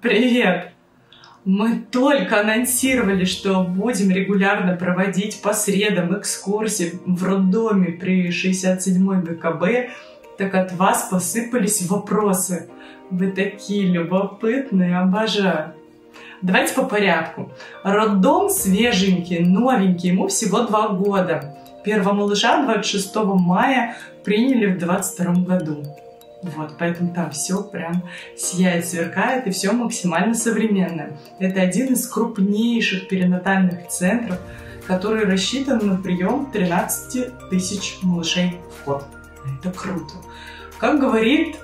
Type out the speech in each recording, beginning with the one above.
Привет! Мы только анонсировали, что будем регулярно проводить по средам экскурсии в роддоме при 67-й БКБ, так от вас посыпались вопросы. Вы такие любопытные, обожаю. Давайте по порядку. Роддом свеженький, новенький, ему всего два года. Первого малыша 26 мая приняли в 22 году. Вот, поэтому там все прям сияет, сверкает, и все максимально современное. Это один из крупнейших перинатальных центров, который рассчитан на прием 13 тысяч малышей в год. Это круто. Как говорит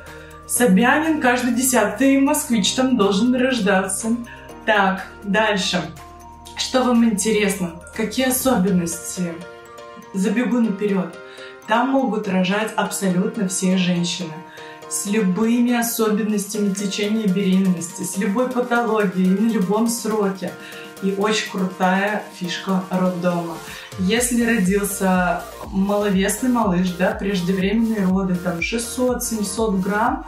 Собянин, каждый десятый москвич там должен рождаться. Так, дальше. Что вам интересно? Какие особенности? Забегу наперед. Там могут рожать абсолютно все женщины с любыми особенностями течения беременности, с любой патологией, на любом сроке. И очень крутая фишка роддома. Если родился маловесный малыш, да, преждевременные роды, там 600-700 грамм,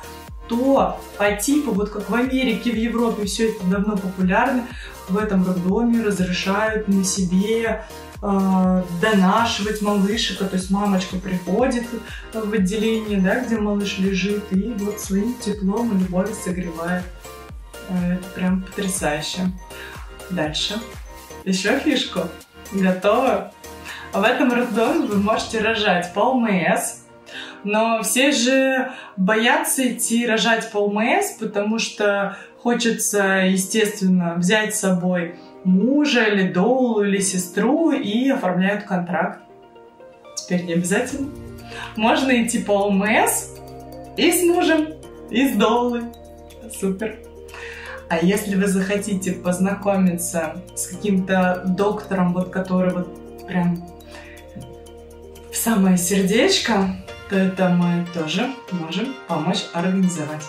то по типу, вот как в Америке, в Европе все это давно популярно, в этом роддоме разрешают на себе э, донашивать малышика, то есть мамочка приходит в отделение, да, где малыш лежит, и вот своим теплом и любовью согревает. Э, это прям потрясающе. Дальше. Еще фишку. Готово? В этом роддоме вы можете рожать по ОМС, но все же боятся идти рожать по ОМС, потому что хочется, естественно, взять с собой мужа или доулу или сестру и оформляют контракт. Теперь не обязательно. Можно идти по ОМС и с мужем, и с доулой. Супер. А если вы захотите познакомиться с каким-то доктором, вот который вот прям в самое сердечко, то это мы тоже можем помочь организовать.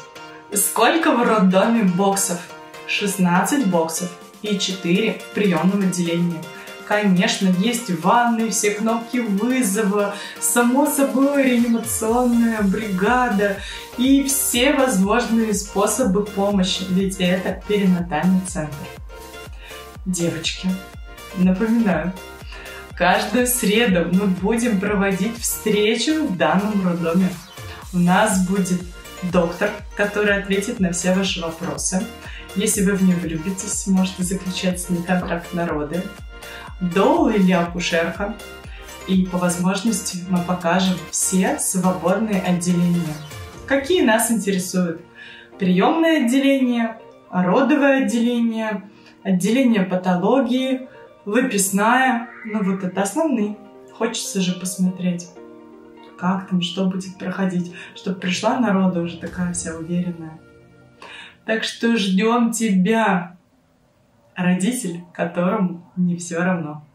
Сколько в роддоме боксов? 16 боксов и 4 в приемном отделении. Конечно, есть ванны, все кнопки вызова, само собой реанимационная бригада и все возможные способы помощи, ведь это перинатальный центр. Девочки, напоминаю, каждую среду мы будем проводить встречу в данном роддоме. У нас будет доктор, который ответит на все ваши вопросы. Если вы в нее влюбитесь, можете заключать с ней контракт на роды. Доул или акушерка. И по возможности мы покажем все свободные отделения. Какие нас интересуют? Приемное отделение, родовое отделение, отделение патологии, выписная. Ну вот это основные. Хочется же посмотреть, как там, что будет проходить, чтобы пришла народа уже такая вся уверенная. Так что ждем тебя, родитель, которому не все равно.